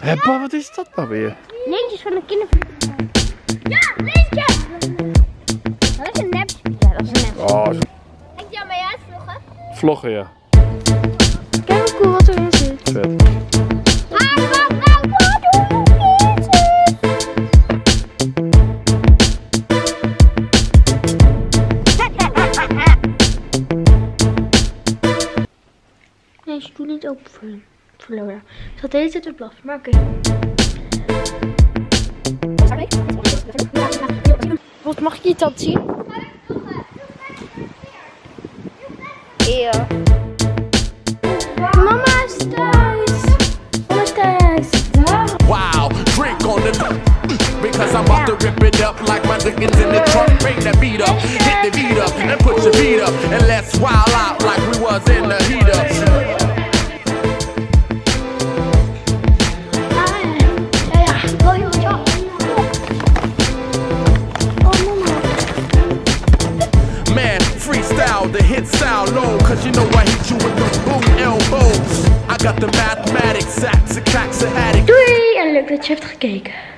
Hé, pa, wat is dat nou weer? Lintjes van de kinder. Ja, lintje! Dat is een nep. Ja, dat is een nep. Oh, Ik jou mee uitvloggen. vloggen, ja. Kijk hoe cool wat erin zit. Vet. Nee, je doet niet open voor, voor Laura. Ik zat de hele tijd te blaffen, maar oké. Wat mag ik je dat zien? Ja. Mama is thuis. Mama is thuis. Wow, drink on the because I'm about to rip it up like my niggas in the trunk. Bring the beat up, hit the beat up, and put your feet up, and let's wild out like we was in the heat freestyle, the hit sound low, cause you know I hit you with the boom elbows. I got the mathematics, and cracks, and addict. Doei en leuk dat je hebt gekeken.